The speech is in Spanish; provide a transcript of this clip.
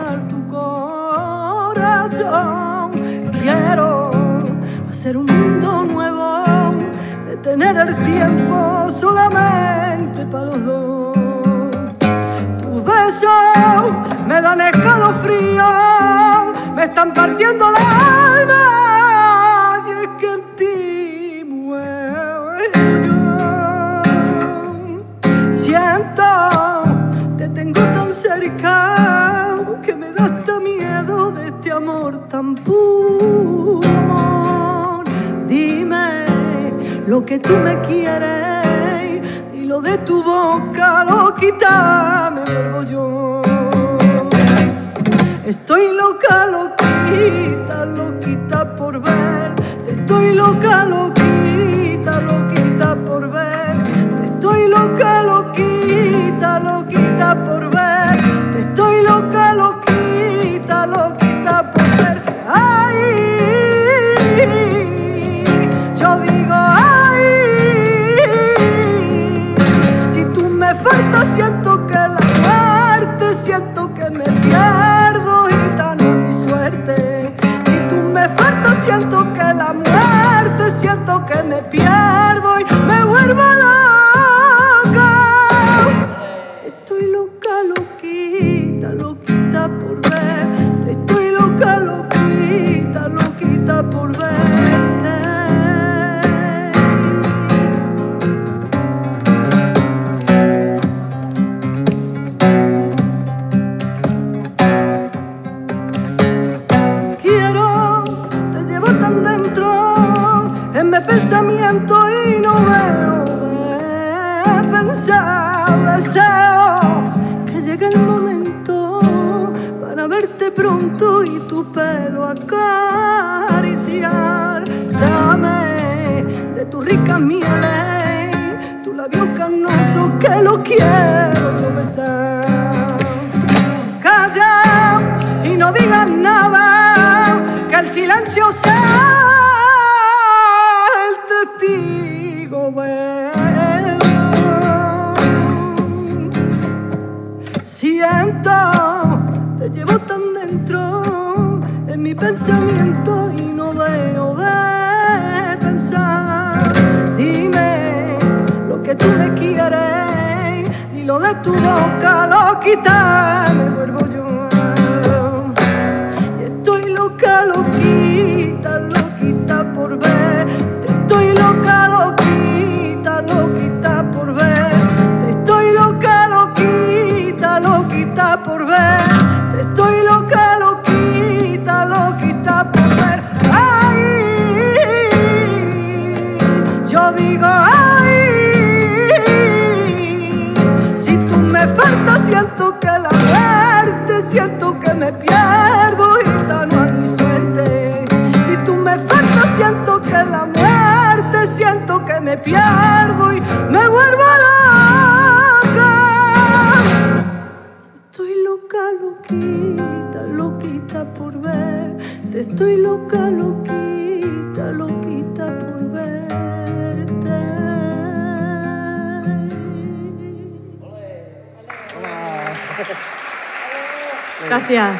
tu corazón. Quiero hacer un mundo nuevo, detener el tiempo solamente para los dos. Tus besos me dan escalofrío, me están partiendo la alma. Y es que en ti muero yo. Siento, te tengo tan cerca amor. Dime lo que tú me quieres y lo de tu boca siento que la muerte, siento que me pierdo pensamiento y no veo de pensar. Deseo que llegue el momento para verte pronto y tu pelo acariciar. Dame de tu rica miel, tu labio canoso que lo quiero besar calla y no digas nada, que el silencio sea pensamiento y no veo de pensar. Dime lo que tú me quieres y lo de tu boca lo quita, me vuelvo yo. Siento que la muerte, siento que me pierdo gitano a mi suerte. Si tú me faltas siento que la muerte, siento que me pierdo y me vuelvo loca. Estoy loca, loquita, loquita por ver. Te estoy loca, loquita, loquita por verte. Gracias. Eso